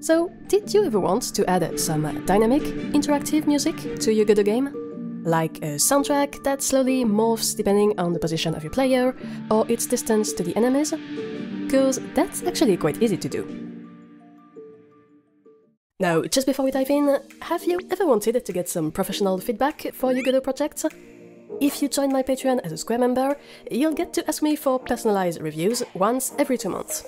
So, did you ever want to add some uh, dynamic, interactive music to your Godot game? Like a soundtrack that slowly morphs depending on the position of your player or its distance to the enemies? Because that's actually quite easy to do. Now, just before we dive in, have you ever wanted to get some professional feedback for your Godot projects? If you join my Patreon as a Square member, you'll get to ask me for personalized reviews once every two months.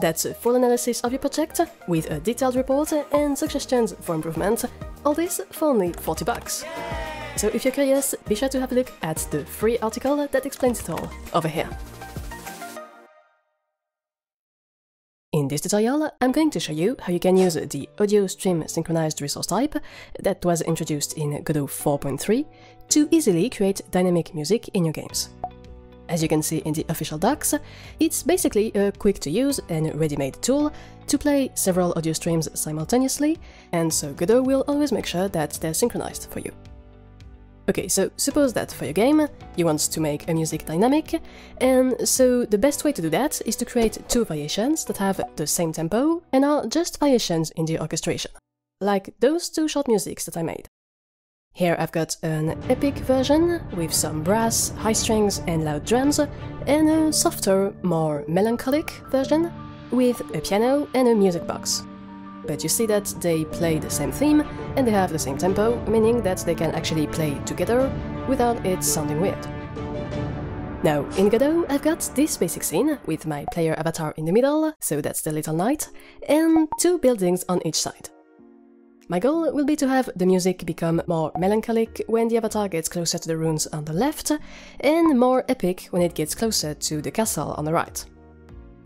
That's a full analysis of your project, with a detailed report and suggestions for improvement, all this for only 40 bucks. So if you're curious, be sure to have a look at the free article that explains it all over here. In this tutorial, I'm going to show you how you can use the audio stream synchronized resource type that was introduced in Godot 4.3 to easily create dynamic music in your games. As you can see in the official docs, it's basically a quick to use and ready-made tool to play several audio streams simultaneously, and so Godot will always make sure that they're synchronized for you. Okay, so suppose that for your game, you want to make a music dynamic, and so the best way to do that is to create two variations that have the same tempo and are just variations in the orchestration, like those two short musics that I made. Here I've got an epic version with some brass, high strings and loud drums, and a softer, more melancholic version with a piano and a music box but you see that they play the same theme and they have the same tempo, meaning that they can actually play together without it sounding weird. Now, in Godot, I've got this basic scene with my player avatar in the middle, so that's the little knight, and two buildings on each side. My goal will be to have the music become more melancholic when the avatar gets closer to the runes on the left, and more epic when it gets closer to the castle on the right.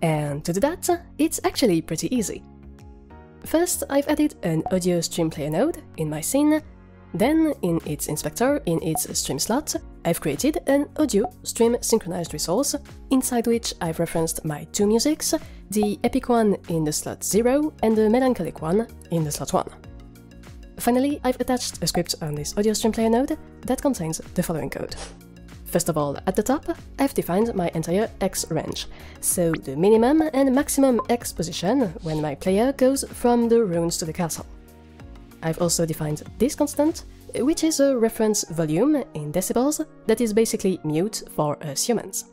And to do that, it's actually pretty easy. First, I've added an audio stream player node in my scene, then in its inspector, in its stream slot, I've created an audio stream synchronized resource, inside which I've referenced my two musics, the epic one in the slot 0 and the melancholic one in the slot 1. Finally, I've attached a script on this audio stream player node that contains the following code. First of all, at the top, I've defined my entire x range, so the minimum and maximum x position when my player goes from the ruins to the castle. I've also defined this constant, which is a reference volume in decibels that is basically mute for us humans.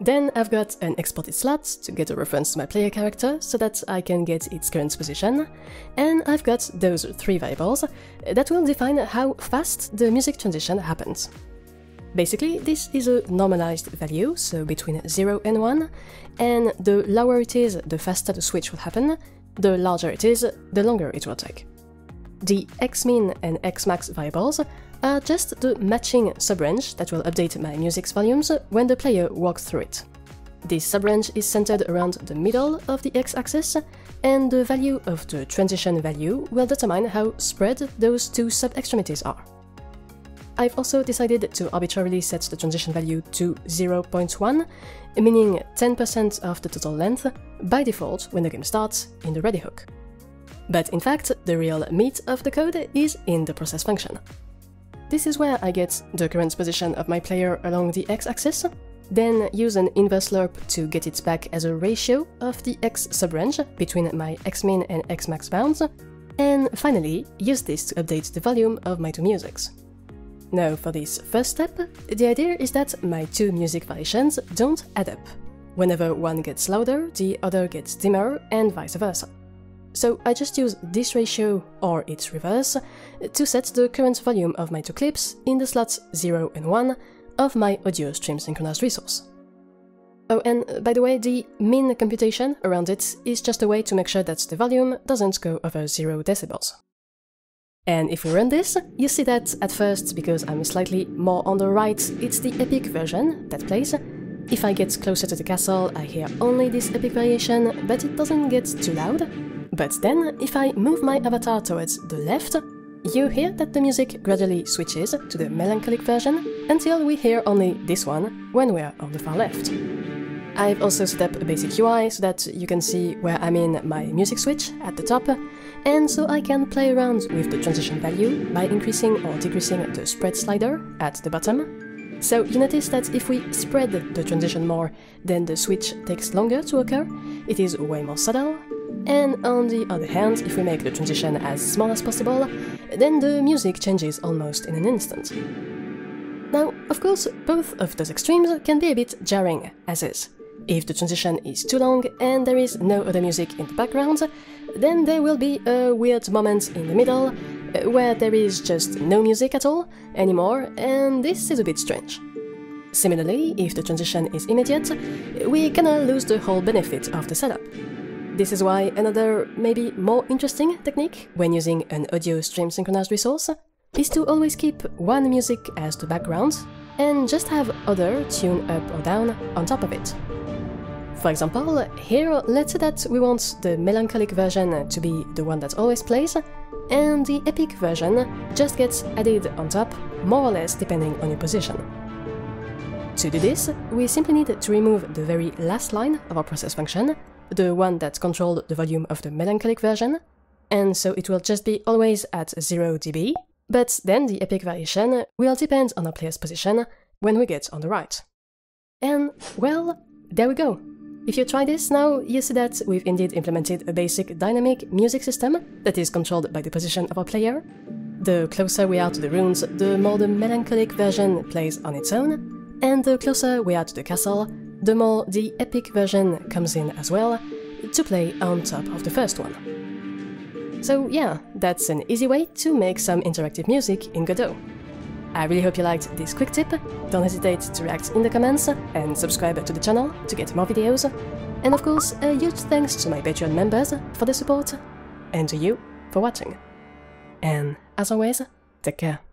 Then I've got an exported slot to get a reference to my player character so that I can get its current position, and I've got those three variables that will define how fast the music transition happens. Basically, this is a normalized value, so between 0 and 1, and the lower it is, the faster the switch will happen, the larger it is, the longer it will take. The xmin and xmax variables are just the matching subrange that will update my music's volumes when the player walks through it. This subrange is centered around the middle of the x-axis, and the value of the transition value will determine how spread those two sub-extremities are. I've also decided to arbitrarily set the transition value to 0.1, meaning 10% of the total length, by default when the game starts in the ready hook. But in fact, the real meat of the code is in the process function. This is where I get the current position of my player along the x-axis, then use an inverse lerp to get it back as a ratio of the x subrange between my xmin and xmax bounds, and finally use this to update the volume of my two musics. Now for this first step, the idea is that my two music variations don't add up. Whenever one gets louder, the other gets dimmer, and vice versa. So I just use this ratio, or its reverse, to set the current volume of my two clips in the slots 0 and 1 of my audio stream synchronized resource. Oh, and by the way, the min computation around it is just a way to make sure that the volume doesn't go over 0 decibels. And if we run this, you see that at first, because I'm slightly more on the right, it's the epic version that plays. If I get closer to the castle, I hear only this epic variation, but it doesn't get too loud. But then, if I move my avatar towards the left, you hear that the music gradually switches to the melancholic version, until we hear only this one when we're on the far left. I've also set up a basic UI so that you can see where I'm in my music switch at the top, and so I can play around with the transition value by increasing or decreasing the spread slider at the bottom. So you notice that if we spread the transition more, then the switch takes longer to occur, it is way more subtle, and on the other hand, if we make the transition as small as possible, then the music changes almost in an instant. Now, of course, both of those extremes can be a bit jarring, as is. If the transition is too long and there is no other music in the background, then there will be a weird moment in the middle uh, where there is just no music at all anymore, and this is a bit strange. Similarly, if the transition is immediate, we kinda lose the whole benefit of the setup. This is why another, maybe more interesting technique when using an audio stream synchronized resource is to always keep one music as the background and just have other tune up or down on top of it. For example, here let's say that we want the melancholic version to be the one that always plays, and the epic version just gets added on top, more or less depending on your position. To do this, we simply need to remove the very last line of our process function, the one that controlled the volume of the melancholic version, and so it will just be always at 0 dB, but then the epic variation will depend on our player's position when we get on the right. And, well, there we go. If you try this now, you see that we've indeed implemented a basic dynamic music system that is controlled by the position of our player. The closer we are to the runes, the more the melancholic version plays on its own, and the closer we are to the castle, the more the epic version comes in as well, to play on top of the first one. So yeah, that's an easy way to make some interactive music in Godot. I really hope you liked this quick tip, don't hesitate to react in the comments and subscribe to the channel to get more videos. And of course, a huge thanks to my Patreon members for the support, and to you for watching. And as always, take care.